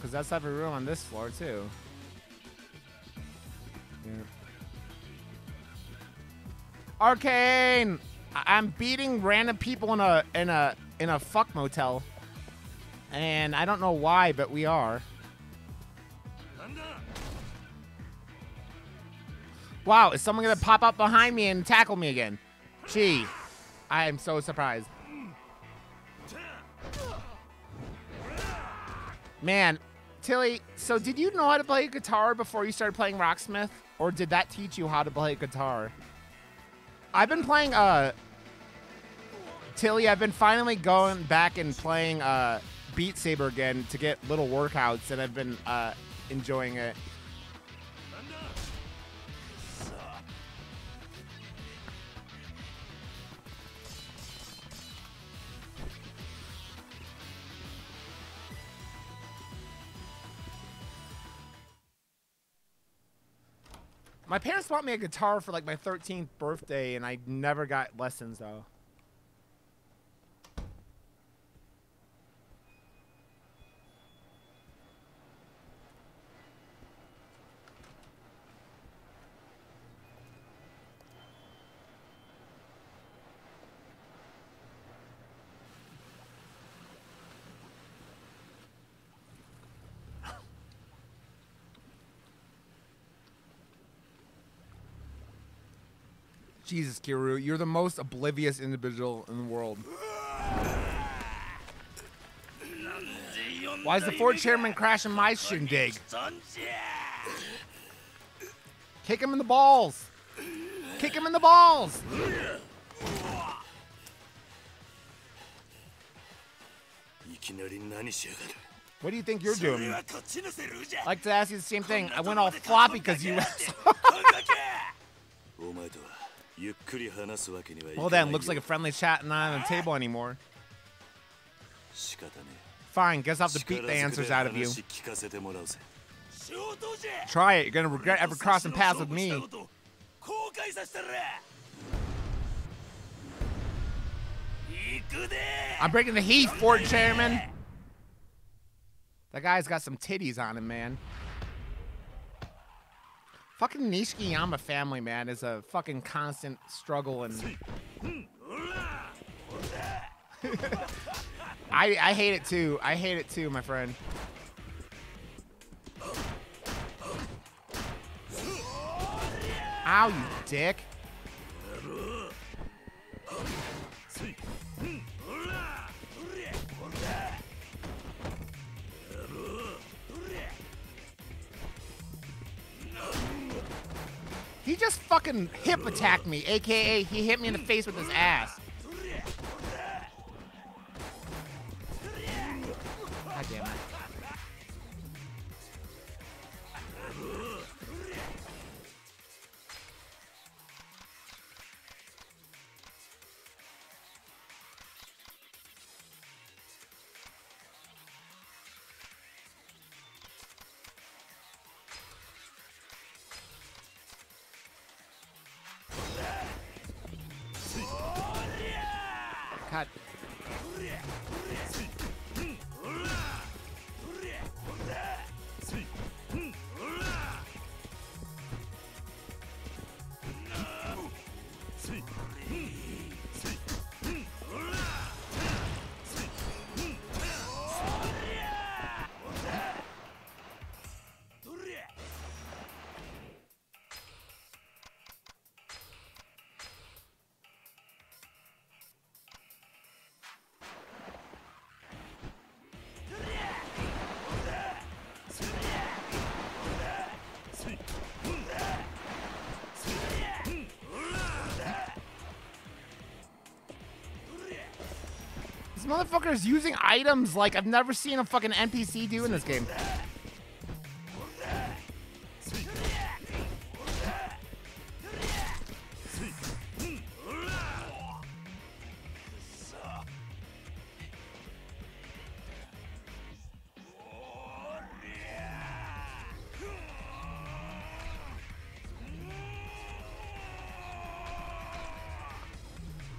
because that's every room on this floor too. Yeah. Arcane! I- I'm beating random people in a in a in a fuck motel. And I don't know why, but we are. Wow, is someone gonna pop up behind me and tackle me again? Gee, I am so surprised. Man, Tilly, so did you know how to play guitar before you started playing Rocksmith? Or did that teach you how to play guitar? I've been playing, uh, Tilly, I've been finally going back and playing, uh, Beat Saber again to get little workouts, and I've been, uh, enjoying it. My parents bought me a guitar for like my 13th birthday, and I never got lessons though. Jesus, Kiryu, you're the most oblivious individual in the world. Why is the Fourth chairman crashing my shindig? Kick him in the balls. Kick him in the balls. What do you think you're doing? I like to ask you the same thing. I went all floppy because you. well, then, looks like a friendly chat not on the table anymore. Fine, guess I'll have to beat the answers out of you. Try it. You're gonna regret ever crossing paths with me. I'm breaking the heat, Fourth Chairman. That guy's got some titties on him, man. Fucking Nishikiyama family, man, is a fucking constant struggle and. I I hate it too. I hate it too, my friend. Ow, you dick. He just fucking hip attacked me, aka he hit me in the face with his ass. God damn it. This motherfucker's using items like I've never seen a fucking NPC do in this game.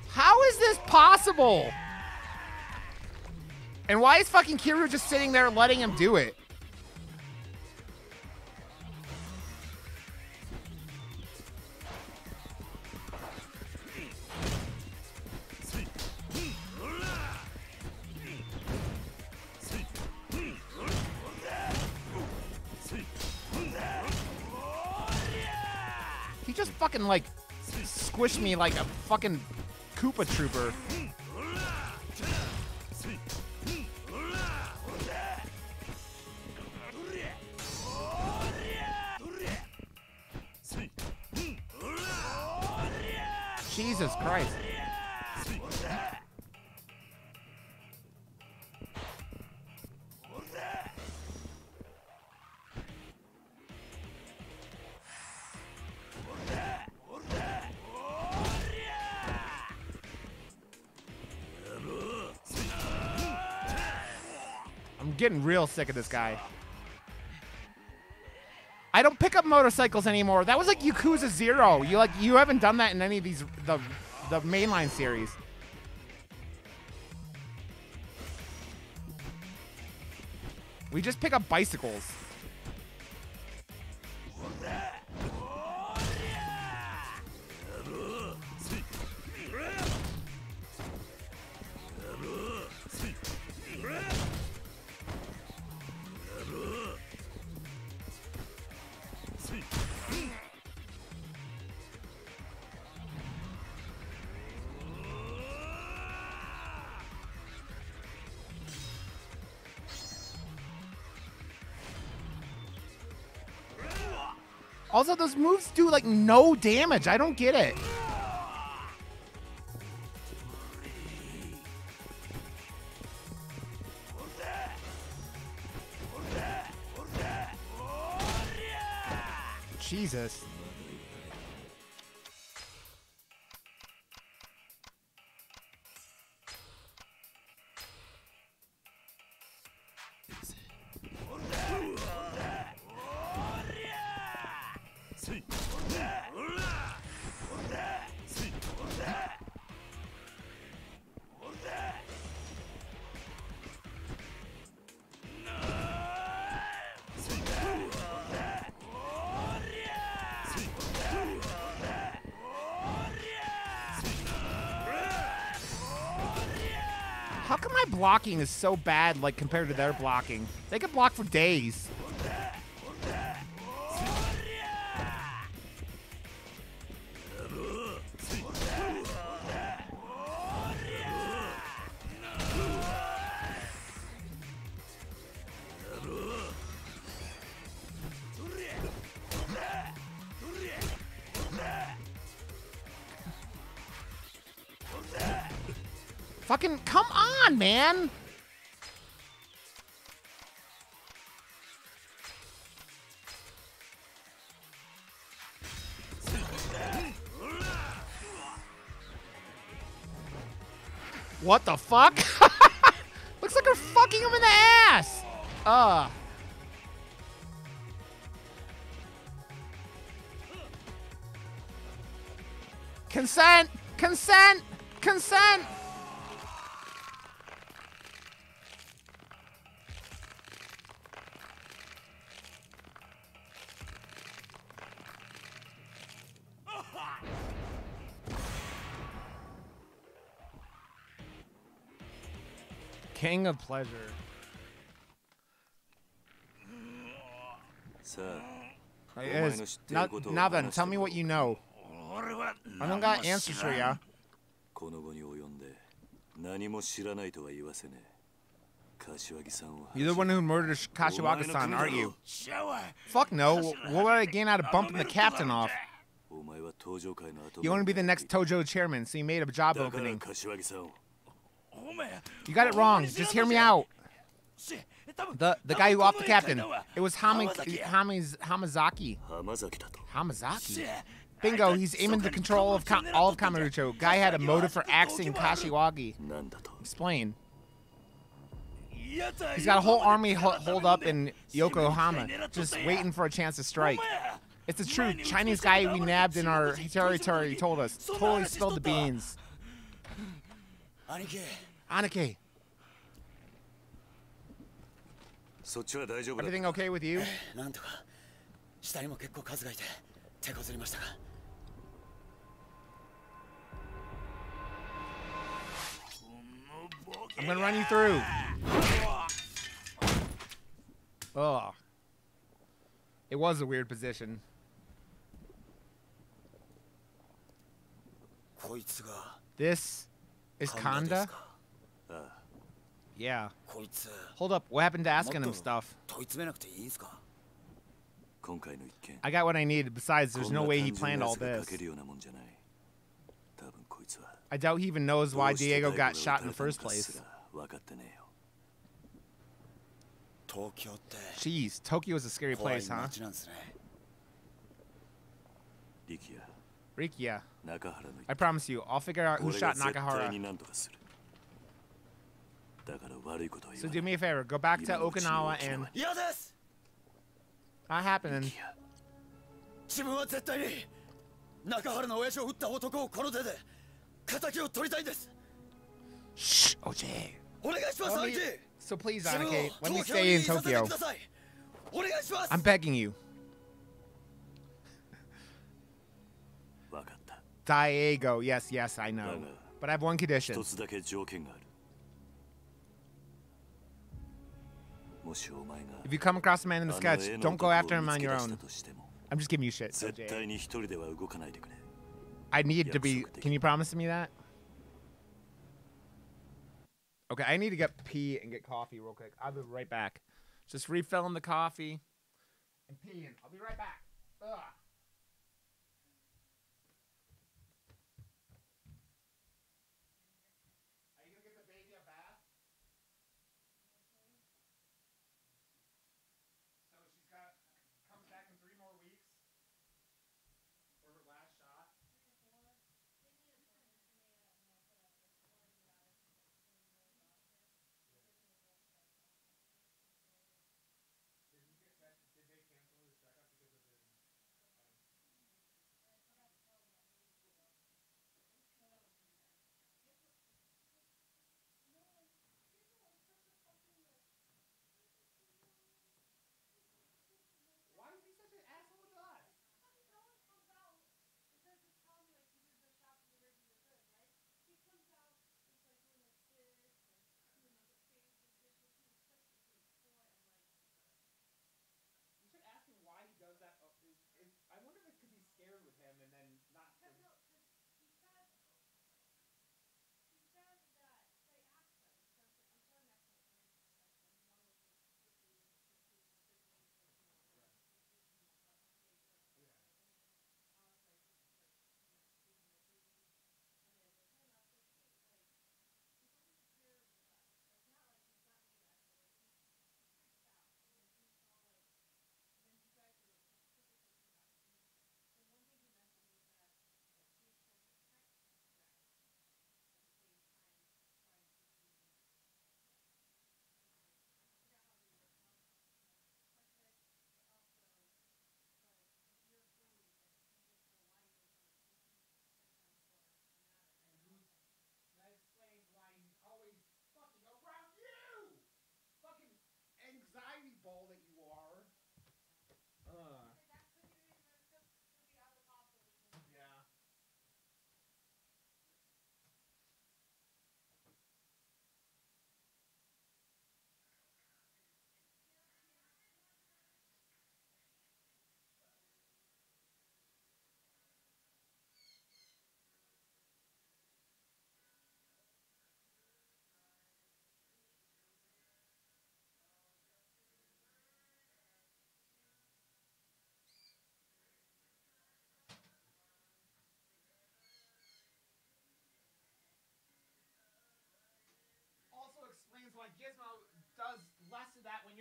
How is this possible? is fucking Kiryu just sitting there letting him do it? He just fucking like squished me like a fucking Koopa Troopa. Getting real sick of this guy. I don't pick up motorcycles anymore. That was like Yakuza Zero. You like you haven't done that in any of these the the mainline series. We just pick up bicycles. Also, those moves do like no damage. I don't get it. Jesus. How come my blocking is so bad, like compared to their blocking? They can block for days. Man. What the fuck? Looks like we're fucking him in the ass. Uh. Consent! Consent! Consent! King of pleasure. さあ It お前の is. 知っている Now, ことを now then, 話して tell me what you know. 俺は I don't got answers for ya. この後に及んで何も知らないとは言わせねえ柏木さんを You're the one who murdered Kashiwaka-san, aren't you? シャワー Fuck no. What would I gain out of bumping the captain off? お前は登場会の後 You want to be the next Tojo chairman, so you made a job だから opening. You got it wrong. Just hear me out. The the guy who off the captain. It was Hami, Hami Hamazaki. Hamazaki? Bingo, he's aiming the control of all of Kamurocho. Guy had a motive for axing Kashiwagi. Explain. He's got a whole army hold holed up in Yokohama, just waiting for a chance to strike. It's the truth. Chinese guy we nabbed in our territory told us. Totally spilled the beans. 兄貴 Anike, そっちは大丈夫だ everything okay with you? なんとか下にも結構数がいて手こずりましたが I'm gonna run you through. Ugh. It was a weird position. こいつが This is 神田 Kanda? Yeah. Hold up, what happened to asking him stuff? I got what I needed. Besides, there's no way he planned all this. I doubt he even knows why Diego got shot in the first place. Jeez, Tokyo is a scary place, huh? Rikiya. I promise you, I'll figure out who shot Nakahara. So わ do ない me a favor, go back to 今のうちに Okinawa 沖縄 and に嫌です not happening. 力也自分は絶対に中原の親父を撃った男をこの手で仇を取りたいんです Shh, OJ. お願いします Let 兄 me, 貴 so please, 自分を Anake, let me 東京 stay に in いさせて Tokyo. くださいお願いします I'm begging you. 分かった Diego, yes, yes, I know. だが But I have one condition. If you come across a man in the sketch, don't go after him on your own. I'm just giving you shit. OJ. I need to be. Can you promise me that? Okay, I need to get pee and get coffee real quick. I'll be right back. Just refilling the coffee and peeing. I'll be right back. Ugh.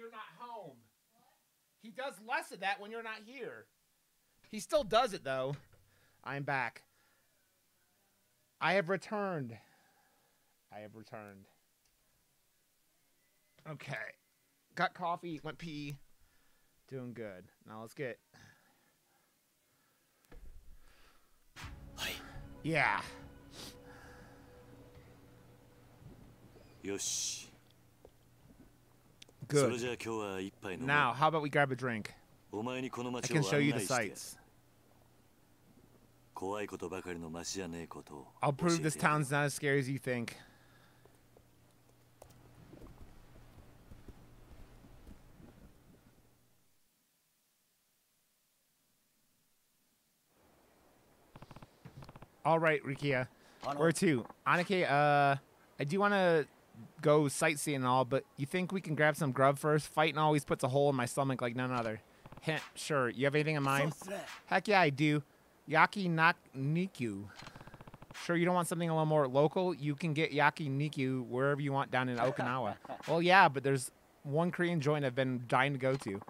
you're not home. He does less of that when you're not here. He still does it though. I'm back. I have returned. I have returned. Okay. Got coffee, went pee. Doing good. Now let's get. Yeah. Yoshi. Good. Now, how about we grab a drink? I can show you the sights. I'll prove this town's not as scary as you think. All right, Rikiya. Where to? Anake, uh, I do want to go sightseeing and all, but you think we can grab some grub first? Fighting always puts a hole in my stomach like none other. Hint, sure. You have anything in mind? Heck yeah, I do. Yaki nak niku. Sure, you don't want something a little more local? You can get Yaki Niku wherever you want down in Okinawa. well, yeah, but there's one Korean joint I've been dying to go to.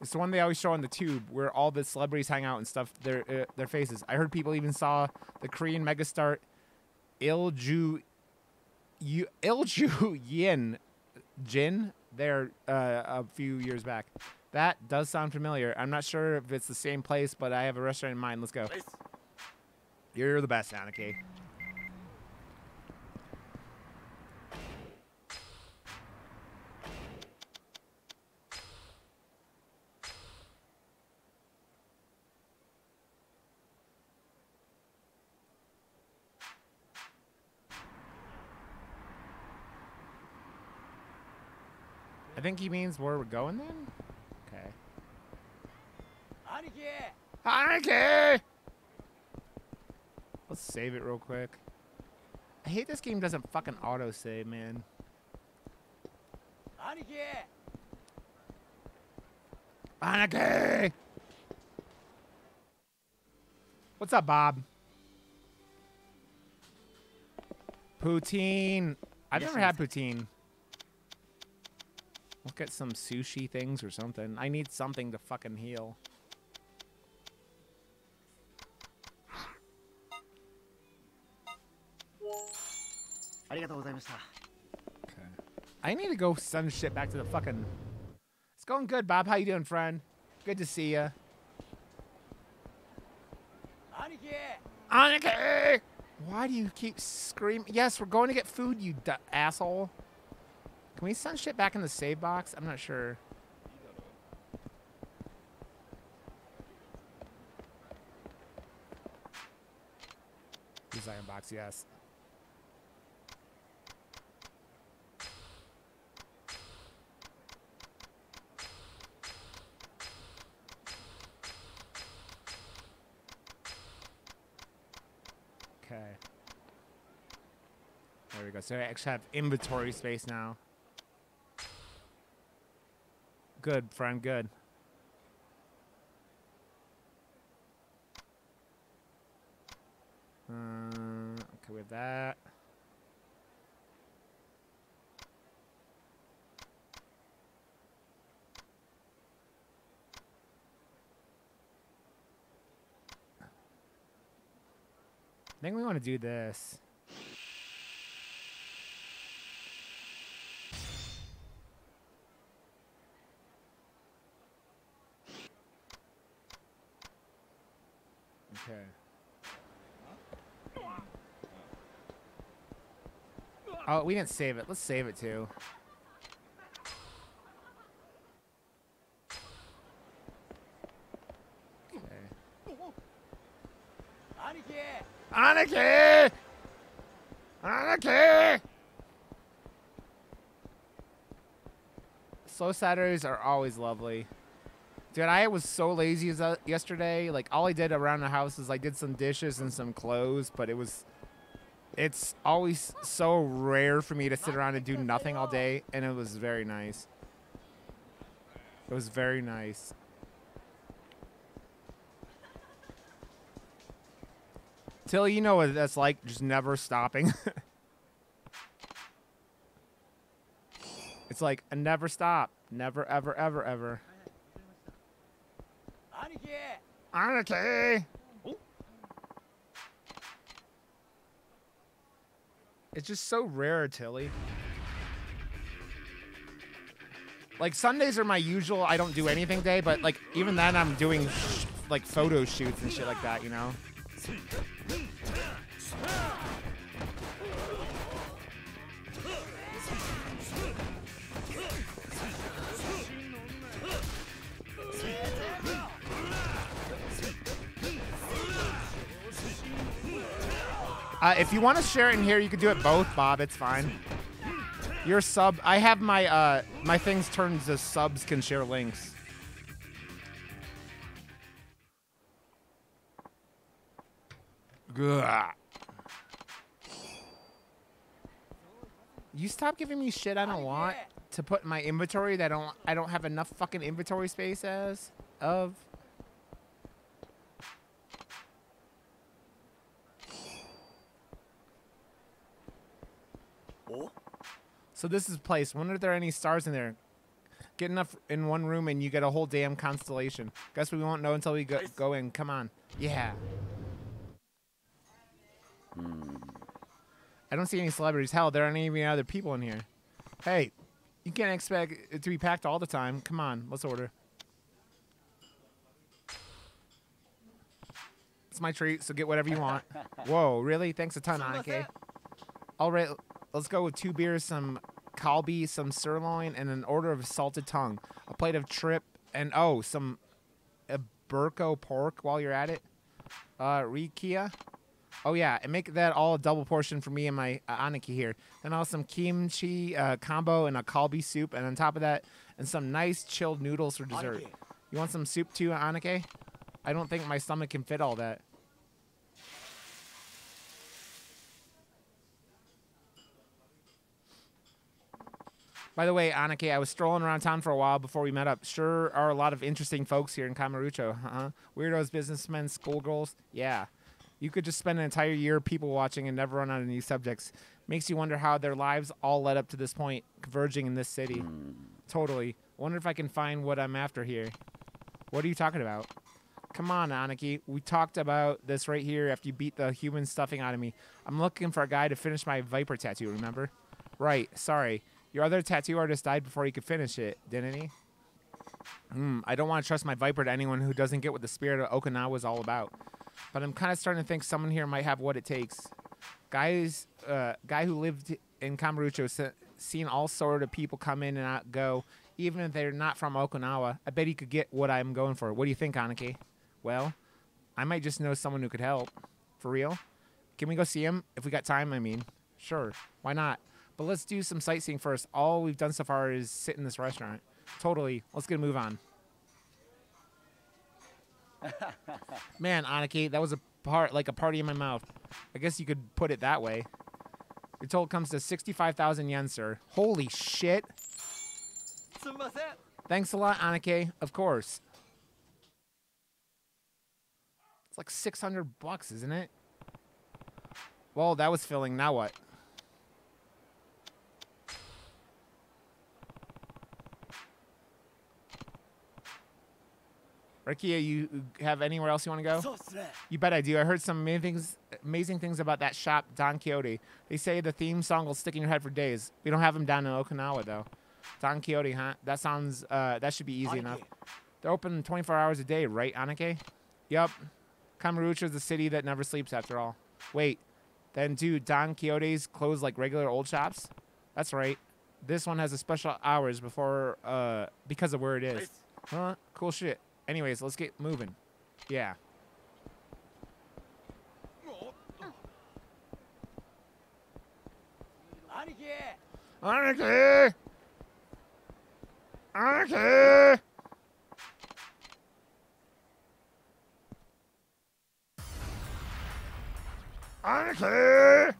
It's the one they always show on the tube where all the celebrities hang out and stuff their uh, their faces. I heard people even saw the Korean megastar Il Ju Yu- Ilju Yin Jin there uh, a few years back. That does sound familiar. I'm not sure if it's the same place, but I have a restaurant in mind. Let's go. You're the best, Anike. think he means where we're going then? Okay. Aniki! Aniki! Let's save it real quick. I hate this game doesn't fucking auto-save, man. Aniki! Aniki! What's up, Bob? Poutine. I've yes, never had poutine. Let's get some sushi things or something. I need something to fucking heal. Okay. I need to go send shit back to the fucking. It's going good, Bob. How you doing, friend? Good to see ya. 兄貴 Anarchy! Why do you keep screaming? Yes, we're going to get food, you d- asshole. Can we send shit back in the save box? I'm not sure. Iron box, yes. Okay. There we go. So I actually have inventory space now. Good, friend. Good. Uh, okay, with that. I think we want to do this. Okay. Oh, we didn't save it. Let's save it too. Anarchy! Anarchy! Slow Saturdays are always lovely. Dude, I was so lazy uh, yesterday. Like, all I did around the house is I did some dishes and some clothes, but it was. It's always so rare for me to sit around and do nothing all day, and it was very nice. It was very nice. Till you know what that's like, just never stopping. it's like a never stop, never, ever, ever, ever. Anarchy. It's just so rare, Tilly. Like Sundays are my usual I don't do anything day, but like even then I'm doing like photo shoots and shit like that, you know. Uh, if you want to share it in here, you can do it both, Bob. It's fine. Your sub. I have my uh, my things turned to subs can share links. Gah. You stop giving me shit I don't want to put in my inventory that I don't I don't have enough fucking inventory space as of. So this is place. Wonder if there are any stars in there. Get enough in one room and you get a whole damn constellation. Guess we won't know until we go, go in. Come on. Yeah. Hmm. I don't see any celebrities. Hell, there aren't even other people in here. Hey, you can't expect it to be packed all the time. Come on, let's order. It's my treat, so get whatever you want. Whoa, really? Thanks a ton, Anike. All right, let's go with two beers, some kalbi, some sirloin, and an order of salted tongue, a plate of trip, and oh, some a burko pork while you're at it. Uh, rikiya. Oh yeah, and make that all a double portion for me and my uh, Aniki here. Then also some kimchi uh, combo and a kalbi soup, and on top of that, and some nice chilled noodles for dessert. Aniki. You want some soup too, Anike? I don't think my stomach can fit all that. By the way, Anike, I was strolling around town for a while before we met up. Sure are a lot of interesting folks here in Kamurocho, Uh huh? Weirdos, businessmen, schoolgirls. Yeah. You could just spend an entire year people watching and never run out of new subjects. Makes you wonder how their lives all led up to this point, converging in this city. Totally. Wonder if I can find what I'm after here. What are you talking about? Come on, Aniki. We talked about this right here after you beat the human stuffing out of me. I'm looking for a guy to finish my viper tattoo, remember? Right, sorry. Your other tattoo artist died before he could finish it, didn't he? Hmm, I don't want to trust my viper to anyone who doesn't get what the spirit of Okinawa is all about. But I'm kind of starting to think someone here might have what it takes. Guys, uh, guy who lived in Kamurocho, se- seen all sort of people come in and out, go, even if they're not from Okinawa. I bet he could get what I'm going for. What do you think, Aniki? Well, I might just know someone who could help. For real? Can we go see him if we got time? I mean, sure. Why not? But let's do some sightseeing first. All we've done so far is sit in this restaurant. Totally. Let's get a move on. Man, Aniki, that was a part like a party in my mouth. I guess you could put it that way. The total comes to 65,000 yen, sir. Holy shit. Thanks a lot, Anike. Of course. It's like 600 bucks, isn't it? Well, that was filling. Now what? Ricky, you have anywhere else you want to go? You bet I do. I heard some amazing things, amazing things about that shop, Don Quixote. They say the theme song will stick in your head for days. We don't have them down in Okinawa though. Don Quixote, huh? That sounds. Uh, that should be easy Anike. enough. They're open 24 hours a day, right, Anake? Yep. Kamurocho is the city that never sleeps. After all. Wait. Then do Don Quixote's close like regular old shops? That's right. This one has a special hours before uh because of where it is. Huh? Cool shit. Anyways, let's get moving. Yeah. Anarchy! Anarchy! Anarchy!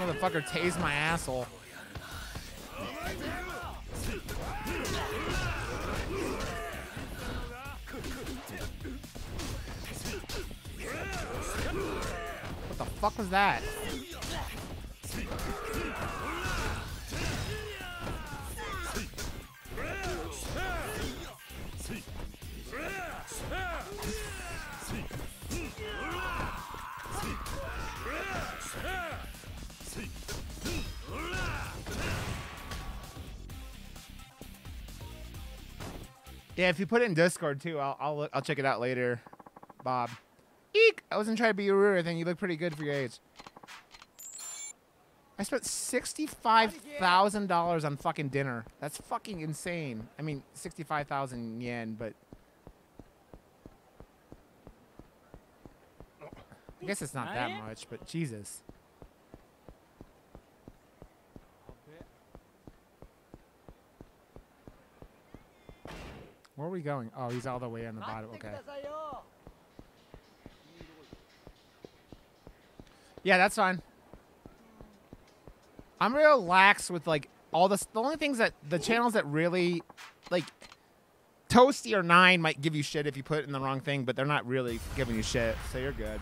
Motherfucker tased my asshole. What the fuck was that? Yeah, if you put it in Discord too, I'll I'll, look, I'll check it out later, Bob. Eek! I wasn't trying to be rude. I think you look pretty good for your age. I spent sixty-five thousand dollars on fucking dinner. That's fucking insane. I mean, sixty-five thousand yen, but I guess it's not that much. But Jesus. are we going? Oh, he's all the way on the bottom. Okay. Yeah, that's fine. I'm real lax with like all this. The only things that the channels that really like Toasty or Nine might give you shit if you put it in the wrong thing, but they're not really giving you shit, so you're good.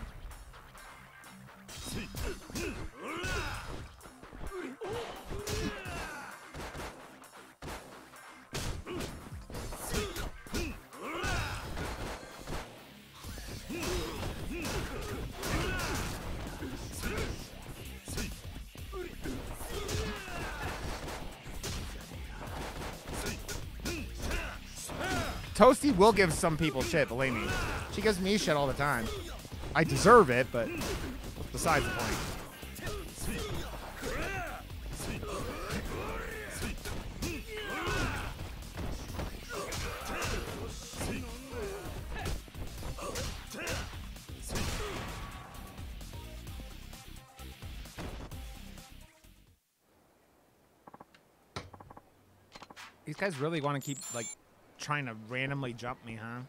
Will give some people shit, believe me. She gives me shit all the time. I deserve it, but besides the point. These guys really want to keep like trying to randomly jump me, huh?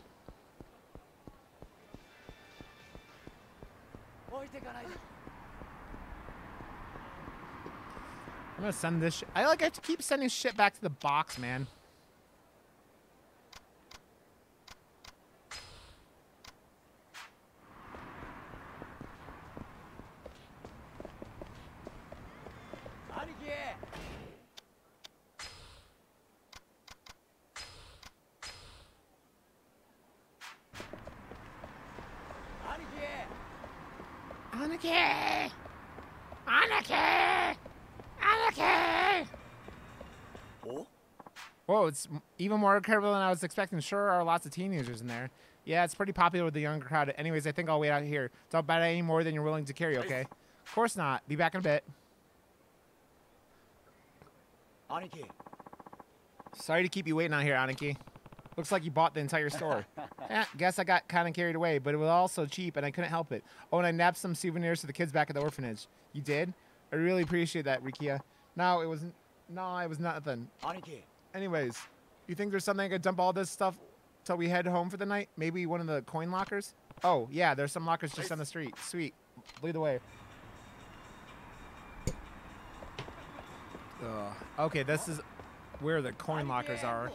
I'm gonna send this. I like. I have to keep sending shit back to the box, man. whoa, it's even more incredible than I was expecting. Sure are lots of teenagers in there. Yeah, it's pretty popular with the younger crowd. Anyways, I think I'll wait out here. Don't bet any more than you're willing to carry, okay? Of course not. Be back in a bit. Aniki. Sorry to keep you waiting out here, Aniki. Looks like you bought the entire store. Yeah, guess I got kind of carried away, but it was all so cheap and I couldn't help it. Oh, and I nabbed some souvenirs for the kids back at the orphanage. You did? I really appreciate that, Rikiya. No, it was... No, it was nothing. Aniki. Anyways, you think there's something I could dump all this stuff till we head home for the night? Maybe one of the coin lockers? Oh, yeah, there's some lockers just on the street. Sweet. Lead the way. Ugh. Okay, this is where the coin lockers are.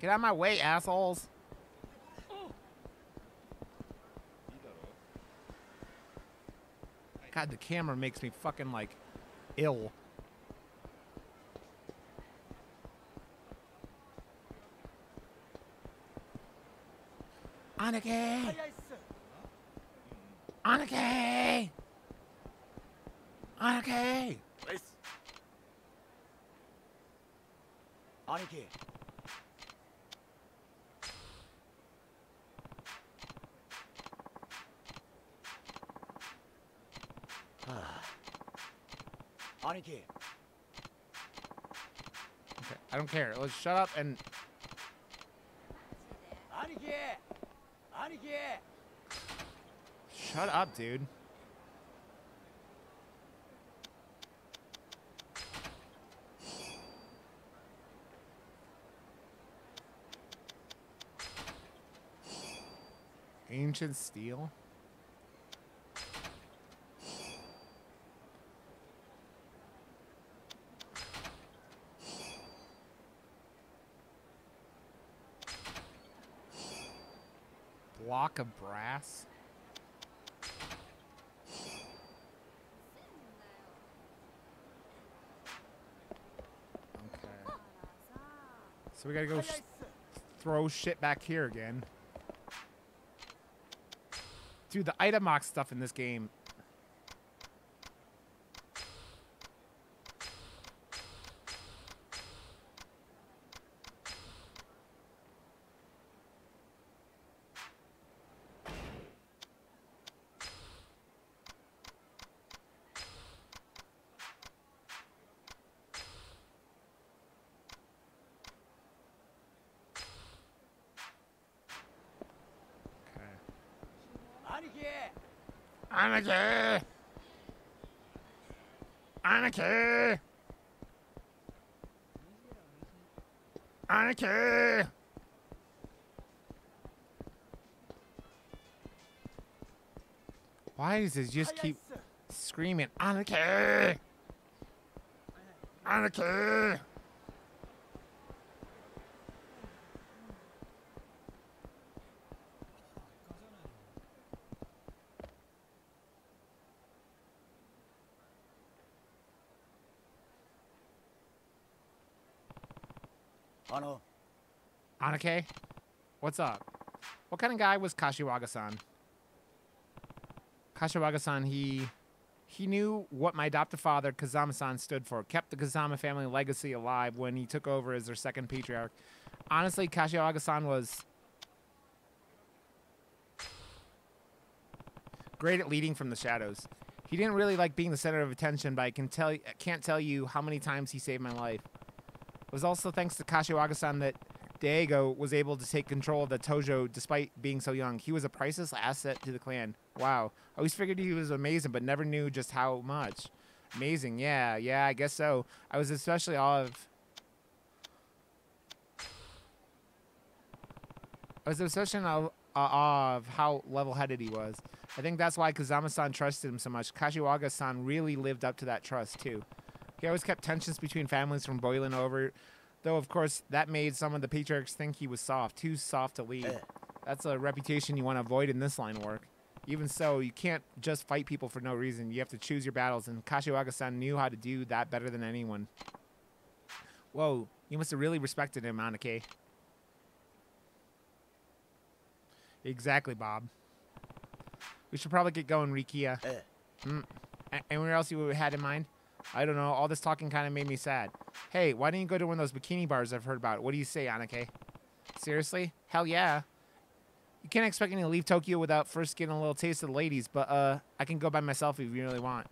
Get out of my way, assholes. God, the camera makes me fucking like ill. Anarchy! Anarchy! Anarchy! Anarchy. Okay, I don't care. Let's shut up and shut up, dude. Ancient steel? Block Okay. So we gotta go sh throw shit back here again. Dude, the item box stuff in this game Why does it just keep screaming, Anarchy! Anarchy! Ano. Anake, what's up? What kind of guy was Kashiwagi-san? Kashiwagi-san, he he knew what my adoptive father Kazama-san stood for. Kept the Kazama family legacy alive when he took over as their second patriarch. Honestly, Kashiwagi-san was great at leading from the shadows. He didn't really like being the center of attention, but I can tell can't tell you how many times he saved my life. It was also thanks to Kashiwagi-san that Daigo was able to take control of the Tojo despite being so young. He was a priceless asset to the clan. Wow. I always figured he was amazing, but never knew just how much. Amazing, yeah, yeah, I guess so. I was especially awe of. I was especially awe of how level-headed he was. I think that's why Kazama-san trusted him so much. Kashiwagi-san really lived up to that trust too. He always kept tensions between families from boiling over, though of course that made some of the patriarchs think he was soft, too soft to lead. That's a reputation you want to avoid in this line of work. Even so, you can't just fight people for no reason. You have to choose your battles, and Kashiwagi-san knew how to do that better than anyone. Whoa, you must have really respected him, Anake. Exactly, Bob. We should probably get going, Rikiya. え hmm. A- anywhere else you had in mind? I don't know. All this talking kind of made me sad. Hey, why don't you go to one of those bikini bars I've heard about? What do you say, Anake? Seriously? Hell yeah. You can't expect me to leave Tokyo without first getting a little taste of the ladies, but uh, I can go by myself if you really want.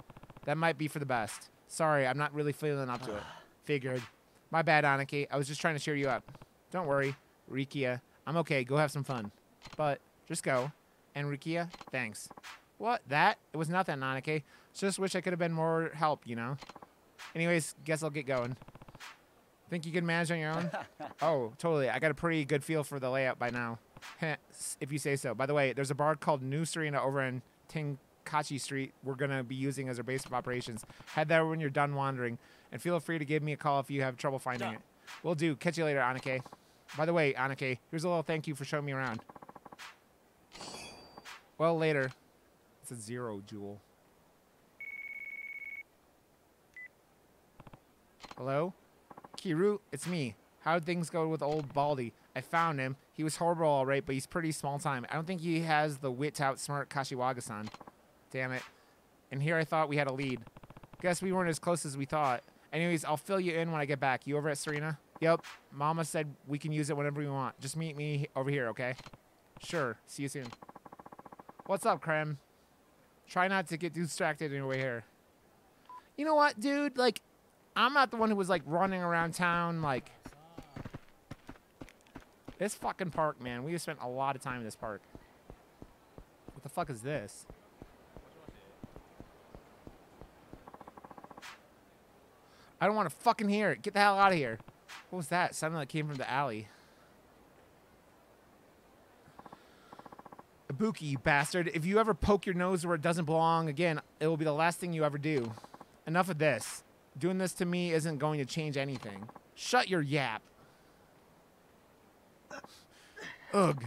That might be for the best. Sorry, I'm not really feeling up to it. Figured. My bad, Anake. I was just trying to cheer you up. Don't worry, Rikiya. I'm okay. Go have some fun. But just go. And Rikiya, thanks. What? That? It was nothing, Anake. Just wish I could have been more help, you know? Anyways, guess I'll get going. Think you can manage on your own? oh, totally. I got a pretty good feel for the layout by now. If you say so. By the way, there's a bar called New Serena over in Tenkaichi Street we're going to be using as our base of operations. Head there when you're done wandering, and feel free to give me a call if you have trouble finding Yeah. it. Will do. Catch you later, Anake. By the way, Anake, here's a little thank you for showing me around. Well, later. It's a zero, Jewel. Hello? Kiryu, it's me. How'd things go with old Baldy? I found him. He was horrible, all right, but he's pretty small time. I don't think he has the wit to outsmart Kashiwagi-san. Damn it. And here I thought we had a lead. Guess we weren't as close as we thought. Anyways, I'll fill you in when I get back. You over at Serena? Yep. Mama said we can use it whenever we want. Just meet me over here, okay? Sure. See you soon. What's up, Krem? Try not to get distracted on your way here. You know what, dude? Like, I'm not the one who was like running around town. Like, this fucking park, man. We spent a lot of time in this park. What the fuck is this? I don't want to fucking hear it. Get the hell out of here. What was that? Something that came from the alley. Ibuki, you bastard. If you ever poke your nose where it doesn't belong again, it will be the last thing you ever do. Enough of this. Doing this to me isn't going to change anything. Shut your yap. Ugh.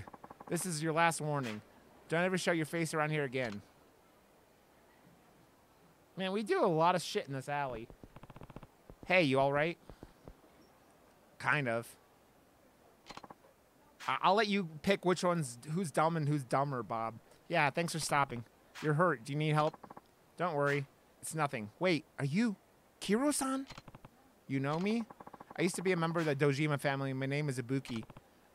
This is your last warning. Don't ever show your face around here again. Man, we do a lot of shit in this alley. Hey, you alright? Kind of. I'll let you pick which one's who's dumb and who's dumber, Bob. Yeah, thanks for stopping. You're hurt. Do you need help? Don't worry. It's nothing. Wait, are you Kiryu-san? You know me? I used to be a member of the Dojima family. My name is Ibuki.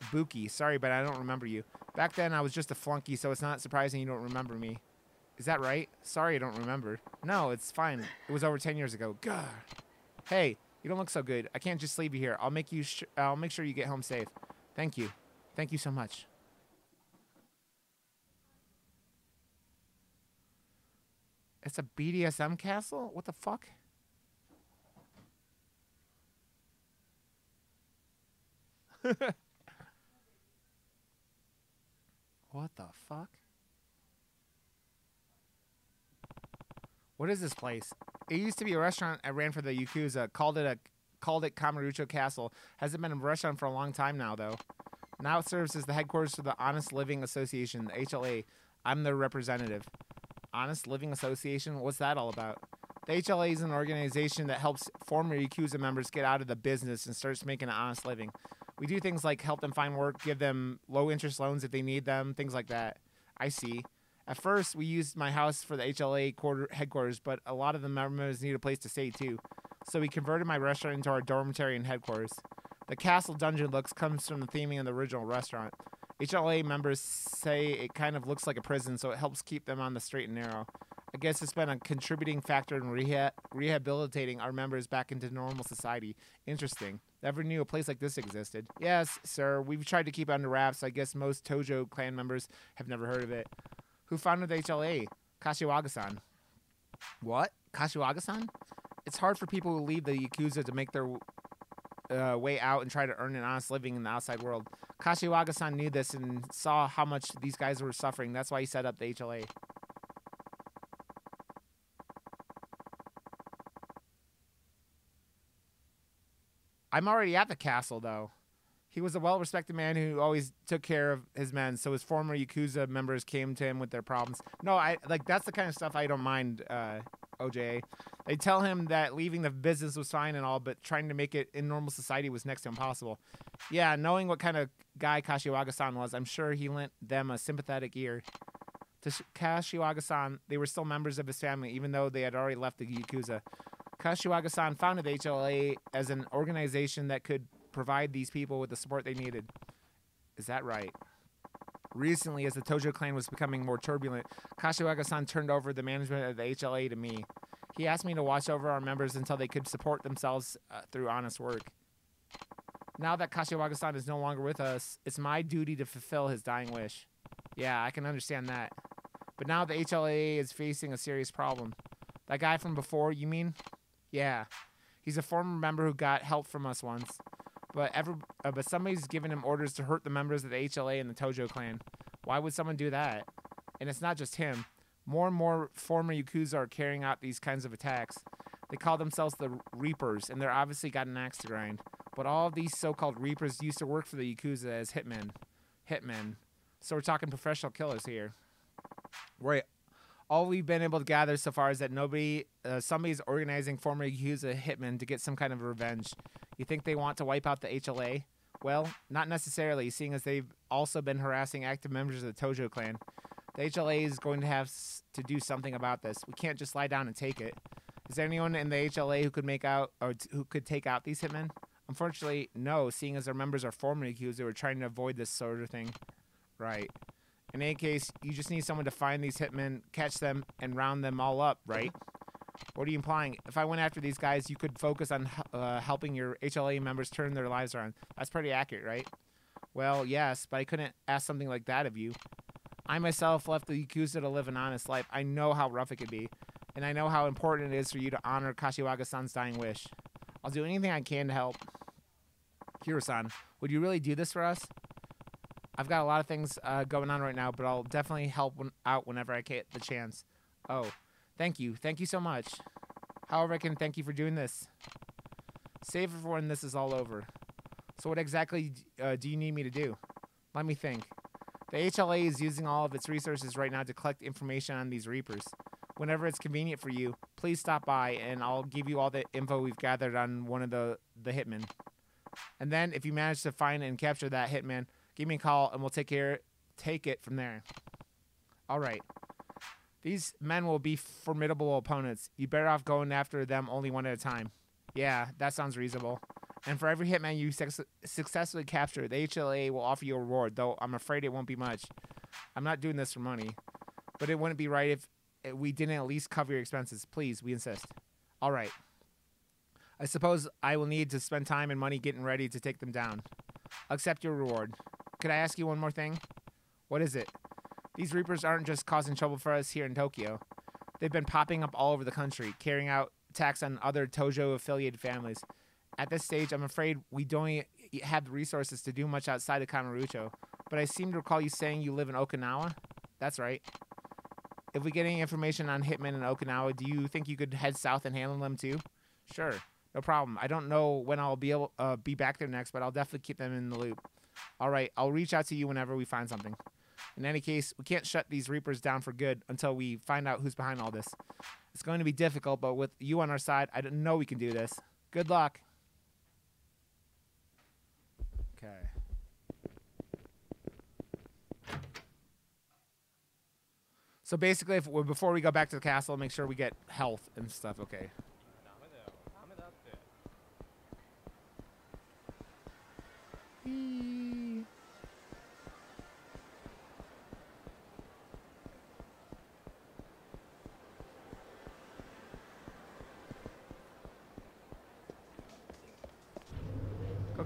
Ibuki. Sorry, but I don't remember you. Back then, I was just a flunky, so it's not surprising you don't remember me. Is that right? Sorry, I don't remember. No, it's fine. It was over 10 years ago. God. Hey, you don't look so good. I can't just leave you here. I'll make you. I'll make sure you get home safe. Thank you. Thank you so much. It's a BDSM castle? What the fuck? what the fuck? What is this place? It used to be a restaurant I ran for the Yakuza. Called it a called it Kamurocho Castle. Hasn't been a restaurant for a long time now though. Now it serves as the headquarters for the Honest Living Association, the HLA. I'm their representative. Honest Living Association? What's that all about? The HLA is an organization that helps former Yakuza members get out of the business and starts making an honest living. We do things like help them find work, give them low interest loans if they need them, things like that. I see. At first, we used my house for the HLA quarter headquarters, but a lot of the members need a place to stay too. So we converted my restaurant into our dormitory and headquarters. The castle dungeon looks comes from the theming of the original restaurant. HLA members say it kind of looks like a prison, so it helps keep them on the straight and narrow. I guess it's been a contributing factor in reha- rehabilitating our members back into normal society. Interesting. Never knew a place like this existed. Yes, sir. We've tried to keep it under wraps. I guess most Tojo clan members have never heard of it. Who founded the HLA? Kashiwagi-san. What? Kashiwagi-san? It's hard for people who leave the Yakuza to make their uh, way out and try to earn an honest living in the outside world. Kashiwagi-san knew this and saw how much these guys were suffering. That's why he set up the HLA. I'm already at the castle, though. He was a well respected man who always took care of his men, so his former Yakuza members came to him with their problems. No, I like that's the kind of stuff I don't mind, uh, OJ. They tell him that leaving the business was fine and all, but trying to make it in normal society was next to impossible. Yeah, knowing what kind of guy Kashiwagi san was, I'm sure he lent them a sympathetic ear. To Sh- Kashiwagi san, they were still members of his family, even though they had already left the Yakuza. Kashiwagi san founded HLA as an organization that could provide these people with the support they needed. Is that right? Recently, as the Tojo clan was becoming more turbulent, Kashiwagi san turned over the management of the HLA to me. He asked me to watch over our members until they could support themselves uh, through honest work. Now that Kashiwagi san is no longer with us, it's my duty to fulfill his dying wish. Yeah, I can understand that. But now the HLA is facing a serious problem. That guy from before, you mean? Yeah. He's a former member who got help from us once. But ever, uh, but somebody's given him orders to hurt the members of the HLA and the Tojo clan. Why would someone do that? And it's not just him. More and more former Yakuza are carrying out these kinds of attacks. They call themselves the Reapers, and they're obviously got an axe to grind. But all of these so-called Reapers used to work for the Yakuza as hitmen. Hitmen. So we're talking professional killers here. Right. All we've been able to gather so far is that nobody, uh, somebody's organizing former Yakuza hitmen to get some kind of revenge. You think they want to wipe out the HLA? Well, not necessarily, seeing as they've also been harassing active members of the Tojo clan. The HLA is going to have to do something about this. We can't just lie down and take it. Is there anyone in the HLA who could make out or who could take out these hitmen? Unfortunately, no. Seeing as our members are former accused we're trying to avoid this sort of thing. Right. In any case, you just need someone to find these hitmen, catch them, and round them all up, right? What are you implying? If I went after these guys, you could focus on uh, helping your HLA members turn their lives around. That's pretty accurate, right? Well, yes, but I couldn't ask something like that of you. I myself left the Yakuza to live an honest life. I know how rough it could be, and I know how important it is for you to honor Kashiwagi-san's dying wish. I'll do anything I can to help. Hiro-san, would you really do this for us? I've got a lot of things uh, going on right now, but I'll definitely help out whenever I get the chance. Oh, thank you. Thank you so much. However, I can thank you for doing this. Save it for when this is all over. So, what exactly uh, do you need me to do? Let me think. The HLA is using all of its resources right now to collect information on these Reapers. Whenever it's convenient for you, please stop by and I'll give you all the info we've gathered on one of the, the hitmen. And then, if you manage to find and capture that hitman, give me a call and we'll take care take it from there. All right. These men will be formidable opponents. You better off going after them only one at a time. Yeah, that sounds reasonable. And for every hitman you suc successfully capture, the HLA will offer you a reward, though I'm afraid it won't be much. I'm not doing this for money. But it wouldn't be right if uh, we didn't at least cover your expenses. Please, we insist. All right. I suppose I will need to spend time and money getting ready to take them down. Accept your reward. Could I ask you one more thing? What is it? These Reapers aren't just causing trouble for us here in Tokyo. They've been popping up all over the country, carrying out attacks on other Tojo affiliated families. At this stage, I'm afraid we don't have the resources to do much outside of Kamurocho. But I seem to recall you saying you live in Okinawa? That's right. if we get any information on Hitman in Okinawa, do you think you could head south and handle them too? Sure, no problem. I don't know when I'll be able uh, be back there next, but I'll definitely keep them in the loop. All right, I'll reach out to you whenever we find something. In any case, we can't shut these Reapers down for good until we find out who's behind all this. It's going to be difficult, but with you on our side, I know we can do this. Good luck. Okay. So basically, if before we go back to the castle, make sure we get health and stuff. Okay. ダ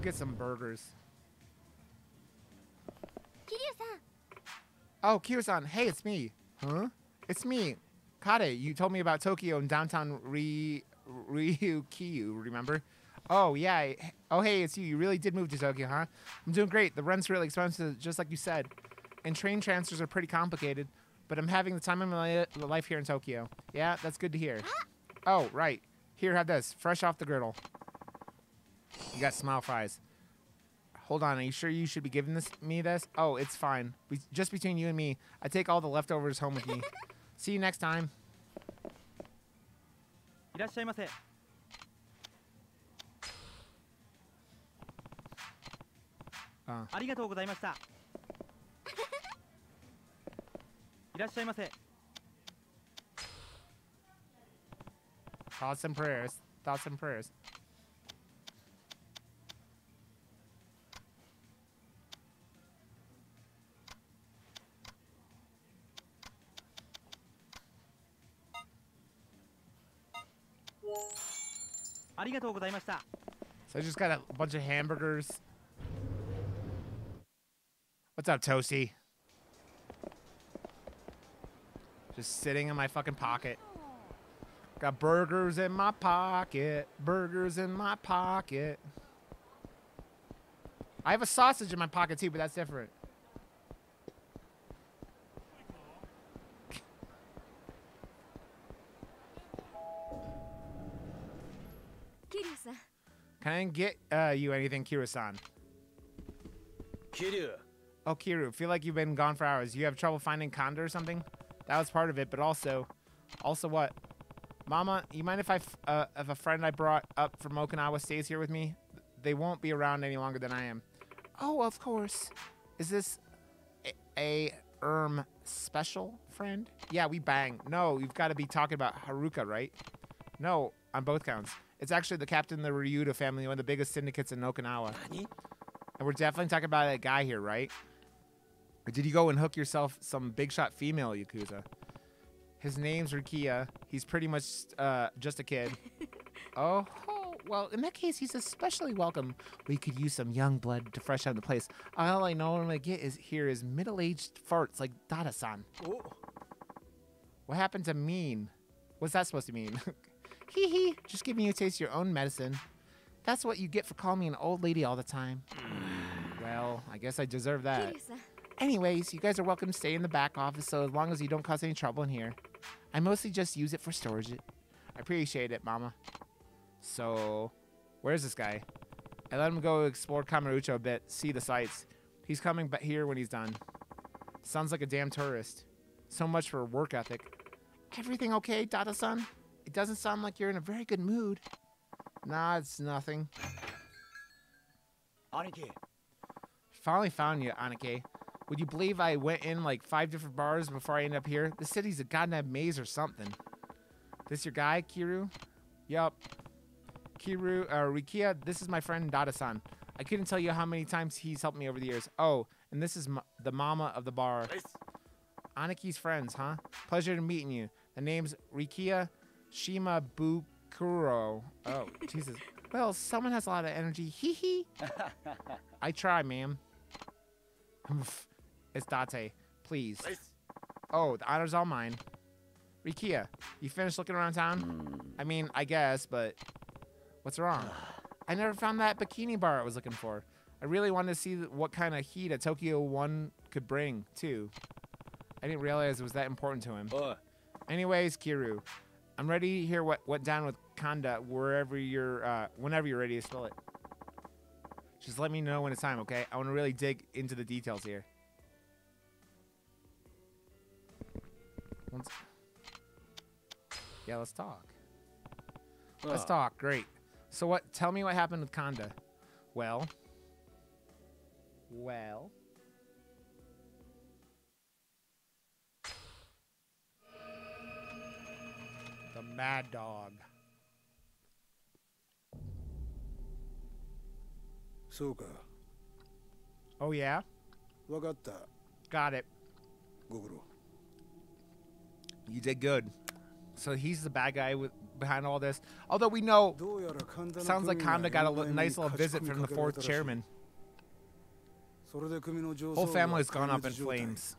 get some burgers. Oh, Kiryu-san. Hey, it's me. Huh? It's me. Kade, you told me about Tokyo and downtown Ry Ryukyu, remember? Oh, yeah. Oh, hey, it's you. You really did move to Tokyo, huh? I'm doing great. The rent's really expensive, just like you said. And train transfers are pretty complicated, but I'm having the time of my life here in Tokyo. Yeah, that's good to hear. Oh, right. Here, have this. Fresh off the griddle. You got smile fries. Hold on, are you sure you should be giving this me this? Oh, it's fine. We, just between you and me, I take all the leftovers home with me. See you next time. Uh. Thoughts and prayers. Thoughts and prayers. りがとうございました So I just got a bunch of hamburgers. What's up, Toasty? Just sitting in my fucking pocket. Got burgers in my pocket. Burgers in my pocket. I have a sausage in my pocket too, but that's different. Can I get uh, you anything, Kiryu-san? 桐生 Oh, Kiryu, feel like you've been gone for hours. You have trouble finding Kanda or something? That was part of it, but also, also what? Mama, you mind if I, f- uh, if a friend I brought up from Okinawa stays here with me? They won't be around any longer than I am. Oh, of course. Is this a, a erm special friend? Yeah, we bang. No, you've got to be talking about Haruka, right? No, on both counts. It's actually the captain of the Ryudo family, one of the biggest syndicates in Okinawa. Nani? And we're definitely talking about that guy here, right? Or did you go and hook yourself some big shot female Yakuza? His name's Rikiya. He's pretty much uh, just a kid. oh, oh, well, in that case, he's especially welcome. We could use some young blood to fresh out the place. All I know I'm gonna get is here is middle-aged farts like Date-san. What happened to mean? What's that supposed to mean? Hee hee, just giving you a taste of your own medicine. That's what you get for calling me an old lady all the time. well, I guess I deserve that. Anyways, you guys are welcome to stay in the back office so as long as you don't cause any trouble in here. I mostly just use it for storage. I appreciate it, Mama. So, where's this guy? I let him go explore Kamurocho a bit, see the sights. He's coming but here when he's done. Sounds like a damn tourist. So much for work ethic. Everything okay, Date-san? It doesn't sound like you're in a very good mood. Nah, it's nothing. 兄貴 Finally found you, Anike. Would you believe I went in like five different bars before I ended up here? The city's a goddamn maze or something. This your guy, Kiryu? Yup. Kiryu, uh, Rikiya, this is my friend Date-san. I couldn't tell you how many times he's helped me over the years. Oh, and this is m- the mama of the bar. Aniki's friends, huh? Pleasure to meeting you. The name's Rikiya Shima Bukuro. Oh, Jesus. Well, someone has a lot of energy. Hee hee. I try, ma'am. it's Date. Please. Oh, the honor's all mine. Rikiya, you finished looking around town? Hmm. I mean, I guess, but what's wrong? I never found that bikini bar I was looking for. I really wanted to see what kind of heat a Tokyo 1 could bring, too. I didn't realize it was that important to him. おい Anyways, Kiryu, I'm ready to hear what went down with Kanda wherever you're, uh, whenever you're ready to spill it. Just let me know when it's time, okay? I want to really dig into the details here. Once... Yeah, let's talk. Let's Ah. talk. Great. So what? Tell me what happened with Kanda. Well. Well. Mad Dog. Soka. Oh yeah? Wakatta. Got it. Gogoro. You did good. So he's the bad guy with behind all this. Although we know, sounds like Kanda got a nice little visit from the fourth chairman. Whole family's gone up in flames.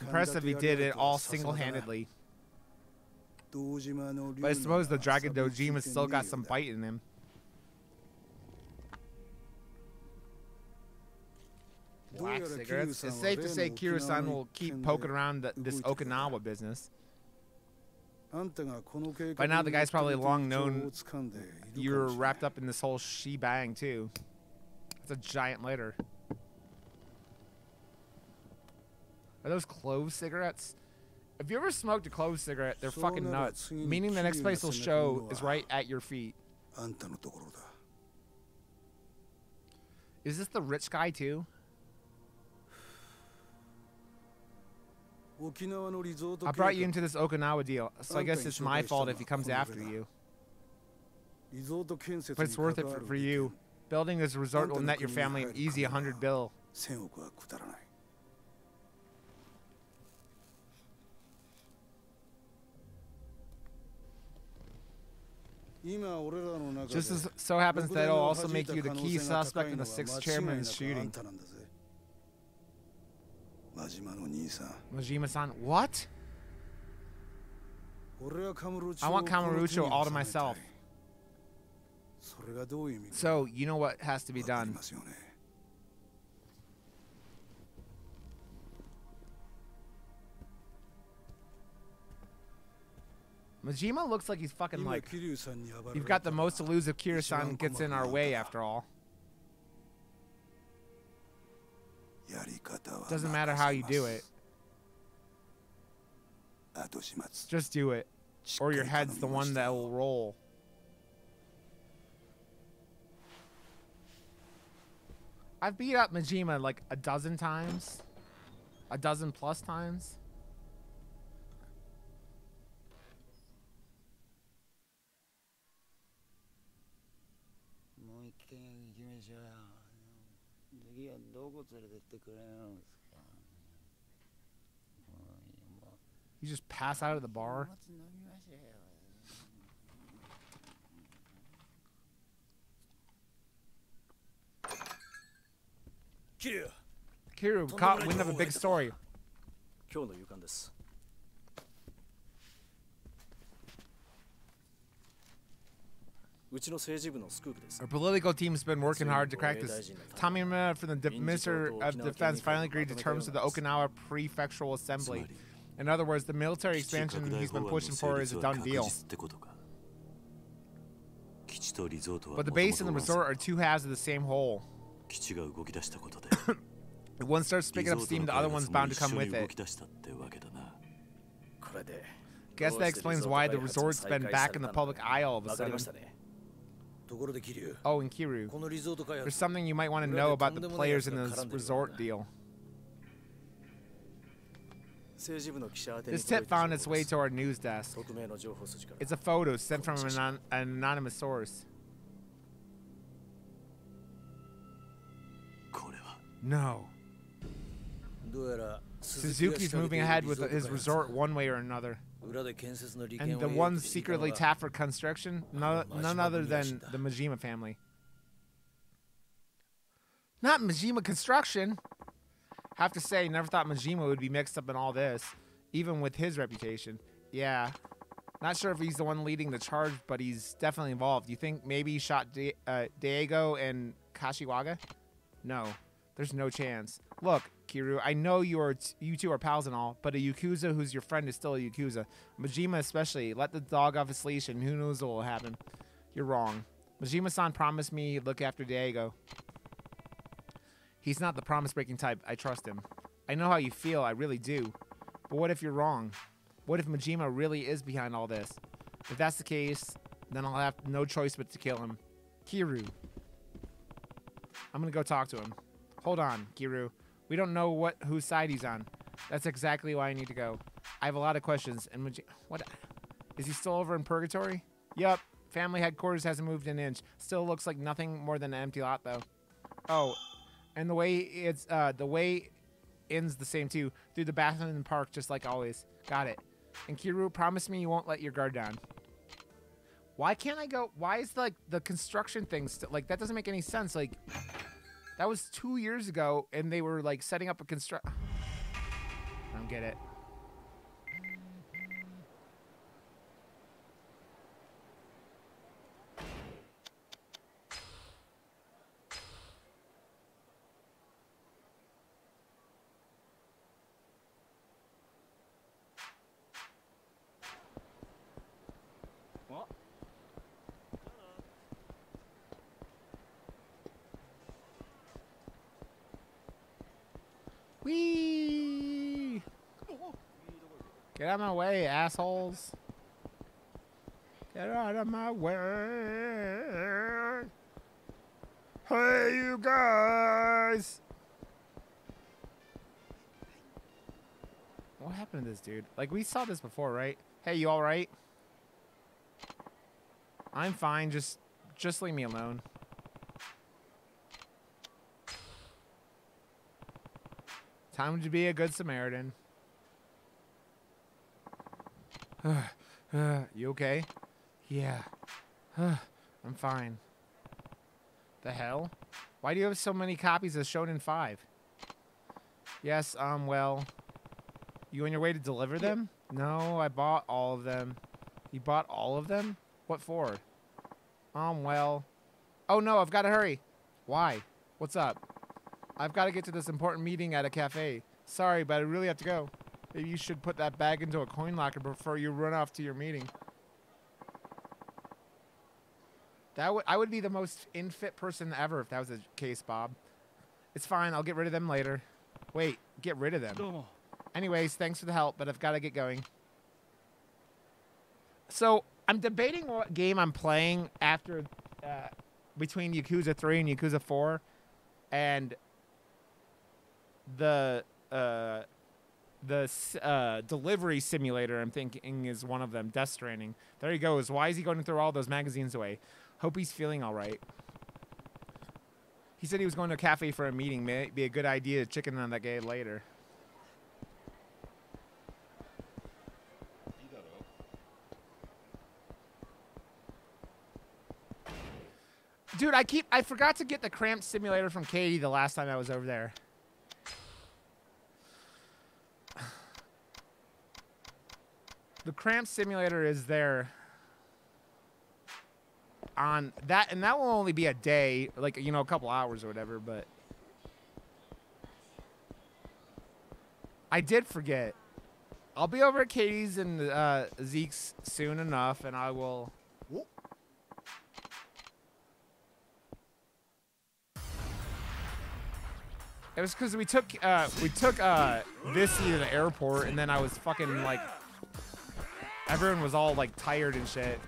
Impressive he did it all single-handedly. But I suppose the Dragon Dojima still got some bite in him. Black cigarettes. It's safe to say Kiryu-san will keep poking around the, this Okinawa business. By now, the guy's probably long known you're wrapped up in this whole shebang, too. It's a giant letter. Are those clove cigarettes? If you ever smoked a clove cigarette, they're fucking nuts. Meaning the next place will show is right at your feet. Is this the rich guy too? I brought you into this Okinawa deal, so I guess it's my fault if he comes after you. But it's worth it for, for you. Building this resort will net your family an easy 100 bill. Just as so happens that it'll also make you the key suspect in the sixth chairman's shooting. Majima-san, what? I want Kamurocho all to myself. So, you know what has to be done. Majima looks like he's fucking like. You've got the most elusive lose gets in our way after all. Doesn't matter how you do it. Just do it. Or your head's the one that will roll. I've beat up Majima like a dozen times. A dozen plus times. You just pass out of the bar? Kiryu! Kiryu, we have a big story. Our political team's been working hard to crack this. Tamiya from the De Minister of Defense finally agreed to terms with the Okinawa Prefectural Assembly. In other words, the military expansion he's been pushing for is a done deal. But the base and the resort are two halves of the same whole. if one starts picking up steam, the other one's bound to come with it. Guess that explains why the resort's been back in the public eye all of a sudden. Oh, in Kiryu. There's something you might want to know about the players in this resort deal. This tip found its way to our news desk. It's a photo sent from an, an anonymous source. No. Suzuki's moving ahead with his resort one way or another. And the one secretly tapped for construction? No, none other than the Majima family. Not Majima Construction! Have to say, never thought Majima would be mixed up in all this, even with his reputation. Yeah. Not sure if he's the one leading the charge, but he's definitely involved. You think maybe he shot uh, Daigo and Kashiwagi? No. There's no chance. Look, Kiryu, I know you are you two are pals and all, but a Yakuza who's your friend is still a Yakuza. Majima especially. Let the dog off his leash and who knows what will happen. You're wrong. Majima-san promised me he'd look after Daigo. He's not the promise-breaking type. I trust him. I know how you feel. I really do. But what if you're wrong? What if Majima really is behind all this? If that's the case, then I'll have no choice but to kill him. Kiryu. I'm gonna go talk to him. Hold on, Kiryu. We don't know what whose side he's on. That's exactly why I need to go. I have a lot of questions. And Maji- what? Is he still over in purgatory? Yup. Family headquarters hasn't moved an inch. Still looks like nothing more than an empty lot, though. Oh, and the way it's uh the way ends the same too. Through the bathroom in the park, just like always. Got it. And Kiryu, promise me you won't let your guard down. Why can't I go? Why is like the construction thing st- like that doesn't make any sense? Like that was two years ago, and they were like setting up a construct. I don't get it. Out of my way, assholes. Get out of my way. Hey, you guys. What happened to this dude? Like, we saw this before, right? Hey, you all right? I'm fine. Just, just leave me alone. Time to be a good Samaritan. you okay? Yeah. I'm fine. The hell? Why do you have so many copies of Shonen 5? Yes, um, well. You on your way to deliver them? No, I bought all of them. You bought all of them? What for? Um, well. Oh no, I've got to hurry. Why? What's up? I've got to get to this important meeting at a cafe. Sorry, but I really have to go. Maybe you should put that bag into a coin locker before you run off to your meeting. That would I would be the most infit person ever if that was the case, Bob. It's fine. I'll get rid of them later. Wait, get rid of them. Anyways, thanks for the help, but I've got to get going. So I'm debating what game I'm playing after uh, between Yakuza 3 and Yakuza 4, and the uh, the uh, delivery simulator. I'm thinking is one of them. Death Stranding. There he goes. Why is he going to throw all those magazines away? Hope he's feeling all right. He said he was going to a cafe for a meeting. May be a good idea to chicken on that guy later. Dude, I keep I forgot to get the cramp simulator from Katie the last time I was over there. The cramp simulator is there on that and that will only be a day, like you know, a couple hours or whatever, but I did forget. I'll be over at Katie's and uh, Zeke's soon enough, and I will. It was because we took uh, we took uh, Vissy to the airport, and then I was fucking like, everyone was all like tired and shit.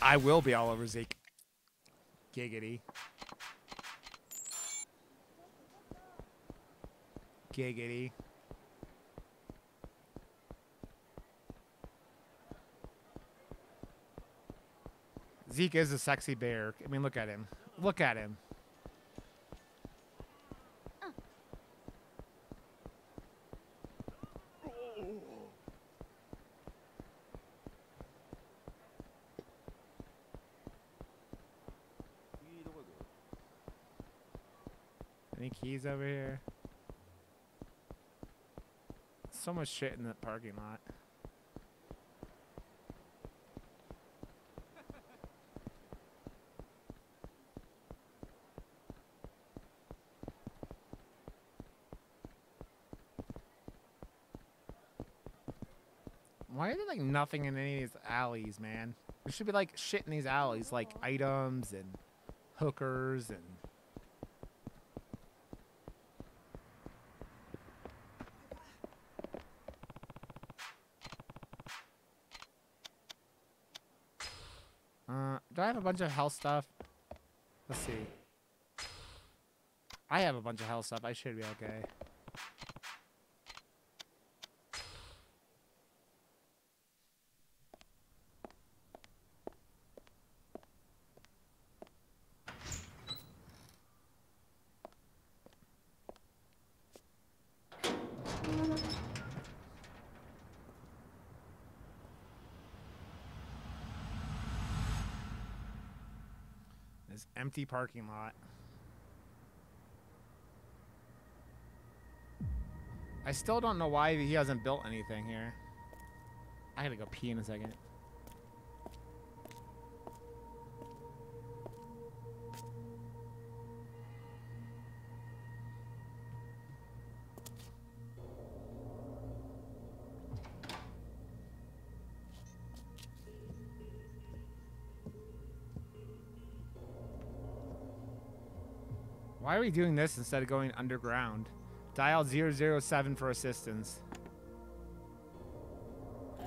I will be all over Zeke. Giggity. Giggity. Zeke is a sexy bear. I mean, look at him. Look at him. Any keys over here? So much shit in the parking lot. Like nothing in any of these alleys, man? There should be like shit in these alleys, like items and hookers and. Uh, do I have a bunch of health stuff? Let's see. I have a bunch of health stuff. I should be okay. This empty parking lot. I still don't know why he hasn't built anything here. I gotta go pee in a second. Why are we doing this instead of going underground? Dial 007 for assistance.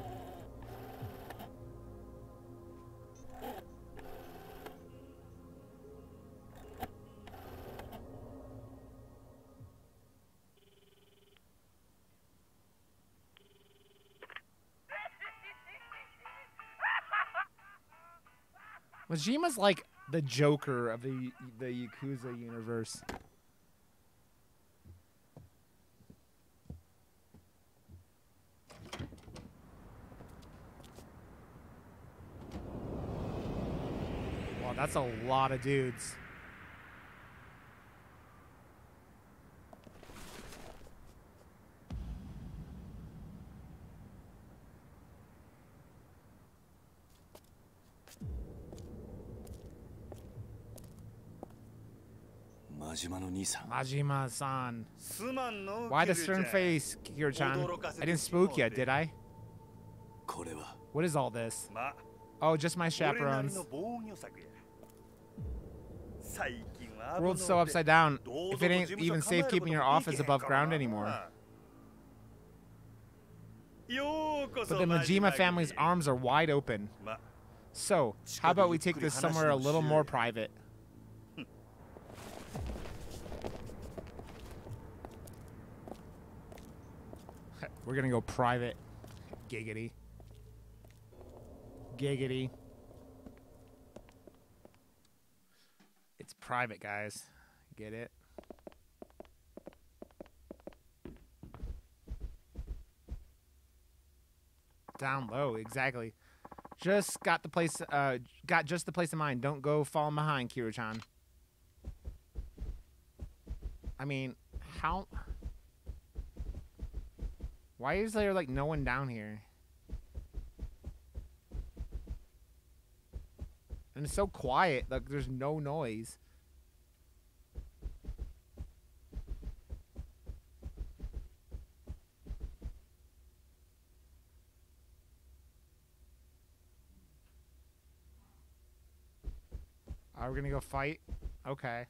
Majima's like the Joker of the the Yakuza universe. Wow, that's a lot of dudes. Majima-san. Majima-san. Why the stern face, Kiryu-chan? I didn't spook you, did I? What is all this? Oh, just my chaperones. World's so upside down. If it ain't even safe keeping your office above ground anymore. But the Majima family's arms are wide open. So, how about we take this somewhere a little more private? We're gonna go private. Giggity. Giggity. It's private, guys. Get it? Down low, exactly. Just got the place. Uh, got just the place in mind. Don't go falling behind, Kiryu-chan. I mean, how? Why is there like no one down here? And it's so quiet. Like there's no noise. Are we gonna go fight? Okay.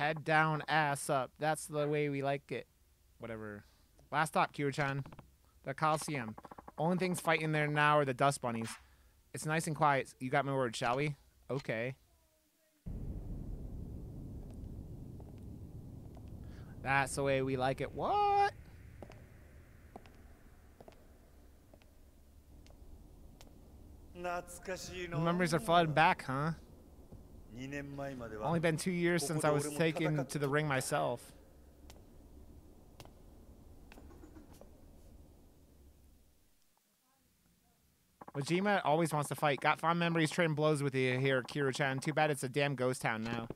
Head down, ass up. That's the way we like it. Whatever. Last stop, Kiryu-chan. The Coliseum. Only things fighting there now are the dust bunnies. It's nice and quiet. You got my word, shall we? Okay. That's the way we like it. What? Memories are flooding back, huh? Only been two years since I was taken to the ring myself. Majima always wants to fight. Got fond memories trading blows with you here at Kiryu-chan. Too bad it's a damn ghost town now.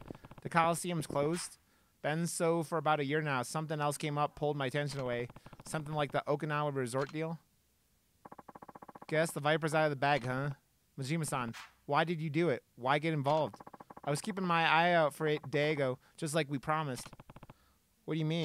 The Coliseum's closed. Been so for about a year now. Something else came up, pulled my attention away. Something like the Okinawa resort deal. Guess the Viper's out of the bag, huh? Majima-san, why did you do it? Why get involved? I was keeping my eye out for day just like we promised. What do you mean?